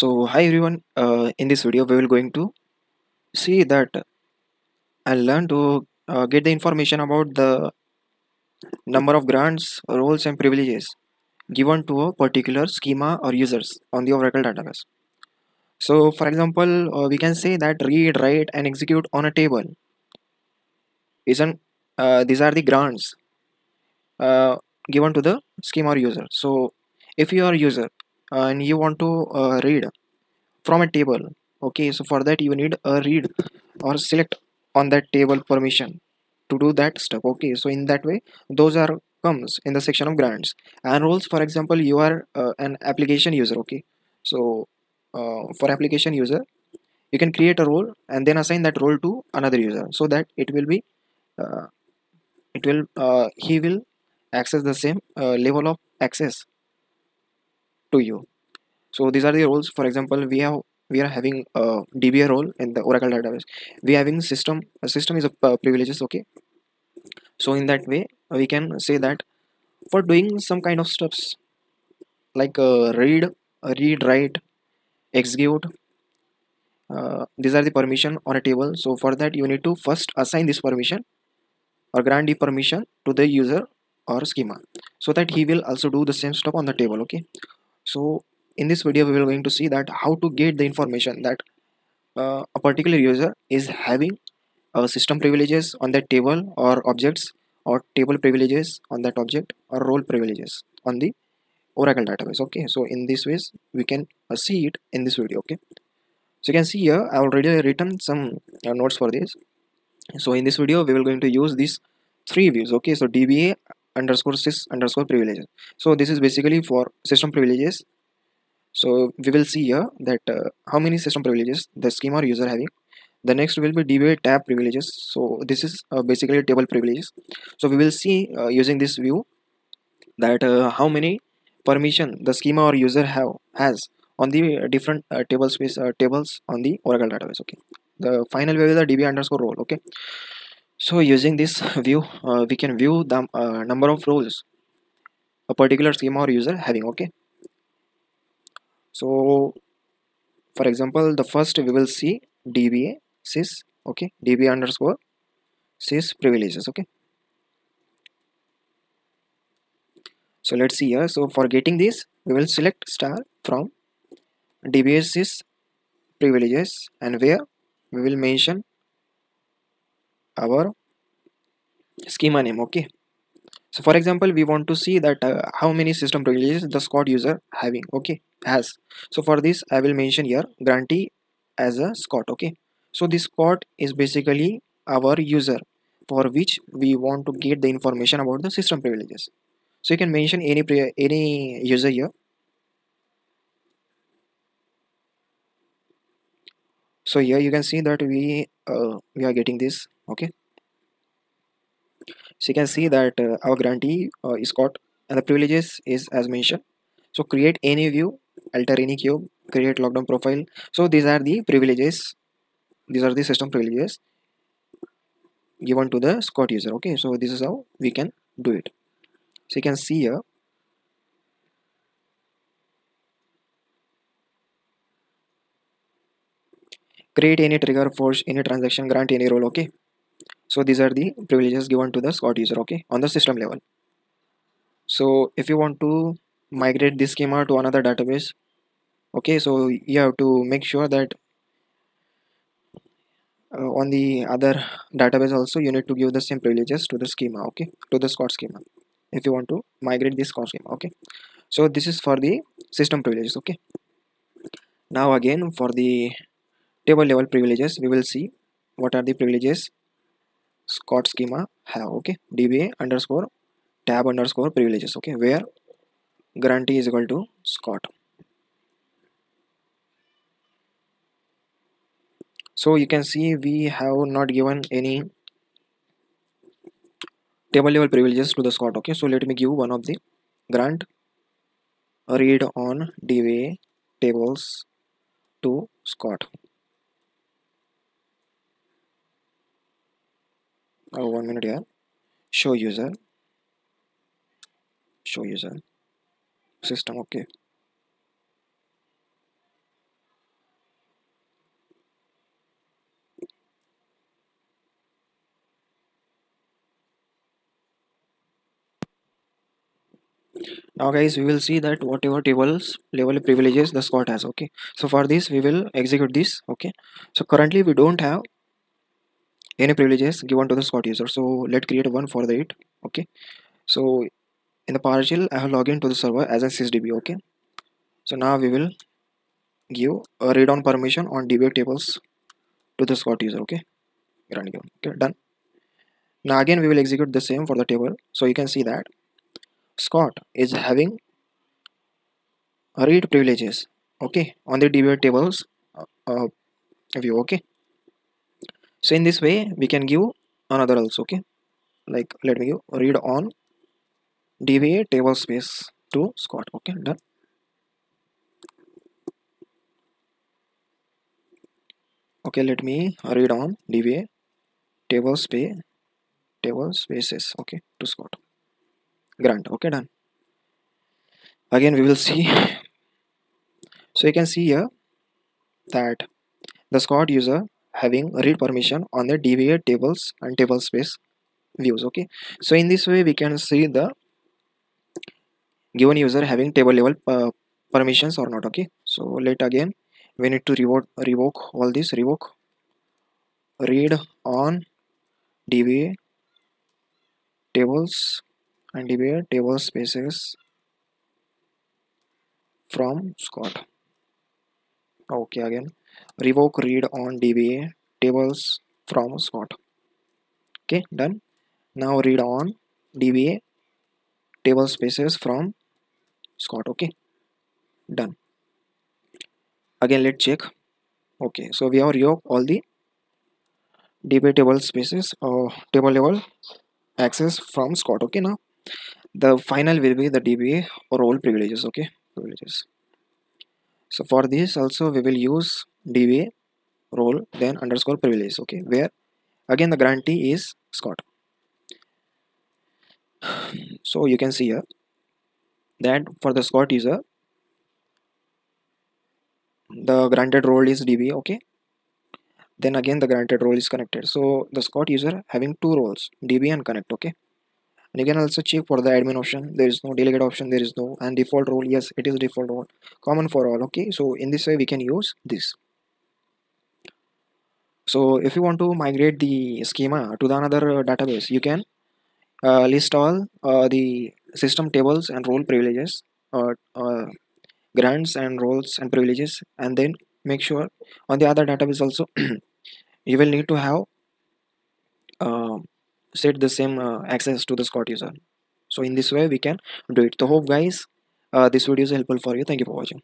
So hi everyone, uh, in this video we will going to see that and learn to uh, get the information about the number of grants, roles and privileges given to a particular schema or users on the Oracle database. So for example, uh, we can say that read, write and execute on a table isn't uh, these are the grants uh, given to the schema or user. So if you are user and you want to uh, read from a table. Okay so for that you need a read or select on that table permission to do that step okay so in that way those are comes in the section of grants. And roles for example you are uh, an application user okay? So uh, for application user you can create a role and then assign that role to another user so that it will be uh, it will uh, he will access the same uh, level of access to you. So these are the roles. For example we have we are having a dba role in the oracle database. We are having system a system is a uh, privileges okay? So in that way we can say that for doing some kind of steps like uh, read uh, read write execute uh, these are the permission on a table. So for that you need to first assign this permission or grant the permission to the user or schema so that he will also do the same stuff on the table okay so in this video we will going to see that how to get the information that uh, a particular user is having uh, system privileges on that table or objects or table privileges on that object or role privileges on the oracle database okay? So in this ways we can uh, see it in this video okay? So you can see here i already written some uh, notes for this. So in this video we will going to use these three views okay? So dba underscore sys underscore privileges. So this is basically for system privileges. So we will see here that uh, how many system privileges the schema or user having. The next will be dba tab privileges. So this is uh, basically table privileges. So we will see uh, using this view that uh, how many permission the schema or user have has on the different uh, table space uh, tables on the oracle database. Okay. The final value is the db underscore role. Okay so using this view uh, we can view the uh, number of roles a particular schema or user having okay? So for example the first we will see dba sys okay? Dba underscore sys privileges okay? So let's see here. So for getting this we will select star from dba sys privileges and where we will mention our schema name okay so for example we want to see that uh, how many system privileges the scott user having okay has. So for this i will mention here grantee as a scott okay. So this scott is basically our user for which we want to get the information about the system privileges. So you can mention any any user here so here you can see that we uh, we are getting this okay? So you can see that uh, our grantee uh, is scott and the privileges is as mentioned. So create any view alter any cube create lockdown profile. So these are the privileges. These are the system privileges given to the scott user okay? So this is how we can do it. So you can see here create any trigger force any transaction grant any role okay? So these are the privileges given to the scott user okay on the system level. So if you want to migrate this schema to another database okay so you have to make sure that uh, on the other database also you need to give the same privileges to the schema okay to the scott schema if you want to migrate this scott schema okay. So this is for the system privileges okay. Now again for the table level privileges. We will see what are the privileges. Scott schema have okay. Dba underscore tab underscore privileges okay. Where grantee is equal to scott. So you can see we have not given any table level privileges to the scott okay. So let me give one of the grant read on dba tables to scott oh one minute here show user. Show user. System okay. Now guys we will see that whatever tables level privileges the scott has okay. So for this we will execute this okay. So currently we don't have any privileges given to the Scott user. So let's create one for the it okay? So in the PowerShell I have logged into the server as a sysdb okay? So now we will give a read on permission on dba tables to the Scott user okay? Run again. okay? Done. Now again we will execute the same for the table. So you can see that Scott is having read privileges okay on the DBA tables uh, uh, view okay so in this way we can give another also okay? Like let me give read on. DBA table space to Scott okay? Done. Okay let me read on. DBA table space table spaces okay? To Scott grant okay done. Again we will see. So you can see here that the Scott user having read permission on the DBA tables and table space views okay? So in this way we can see the given user having table level uh, permissions or not okay? So let again we need to revoke revoke all this revoke read on DBA tables and DBA table spaces from Scott. Okay, again revoke read on DBA tables from Scott. Okay, done. Now read on DBA table spaces from Scott. Okay, done. Again, let's check. Okay, so we have revoked all the DBA table spaces or uh, table level access from Scott. Okay, now the final will be the DBA role privileges okay privileges so for this also we will use DBA role then underscore privilege okay where again the grantee is Scott. So you can see here that for the Scott user the granted role is DB okay? Then again the granted role is connected. So the Scott user having two roles DB and connect okay? And you can also check for the admin option. There is no delegate option there is no and default role yes it is default role. Common for all okay? So in this way we can use this so if you want to migrate the schema to the another database you can uh, list all uh, the system tables and role privileges uh, uh, grants and roles and privileges and then make sure on the other database also you will need to have uh, set the same uh, access to the Scott user. So in this way we can do it. So hope guys uh, this video is helpful for you. Thank you for watching